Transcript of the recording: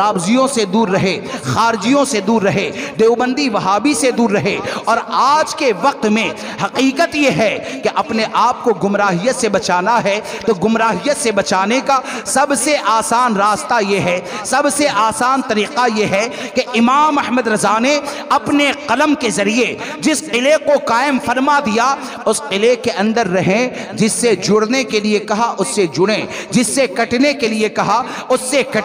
राबजियों से दूर रहे, खारजियों से दूर रहे, देवबंदी वहाबी से दूर रहे। और आज के वक्त में हकीकत यह है कि अपने आप को गुमराहियत से बचाना है। तो गुमराहियत से बचाने का सबसे आसान रास्ता यह है, सबसे आसान तरीक़ा यह है कि इमाम अहमद रज़ा ने अपने कलम के ज़रिए जिस किले को कायम फरमा दिया, उस किले के अंदर रहें, जिससे जुड़ने के लिए कहा, उससे जुड़ें, जिससे कटने के लिए कहा, उससे कटे